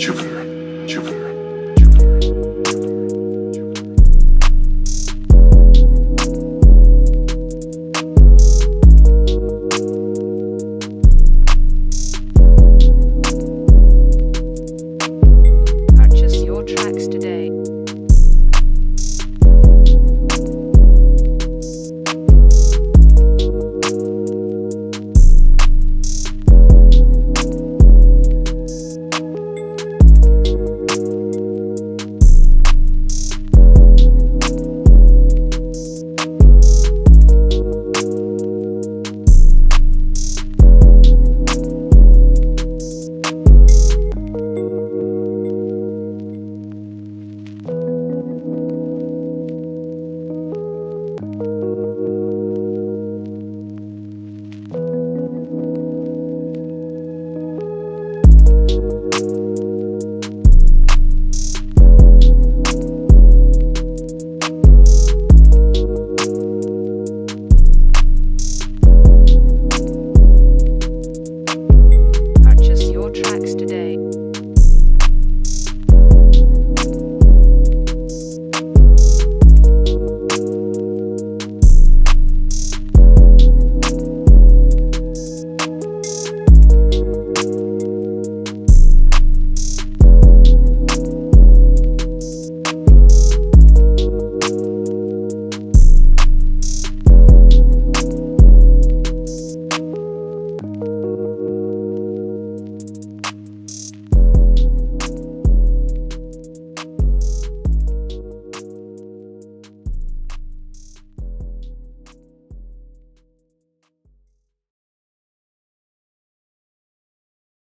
Jupiter.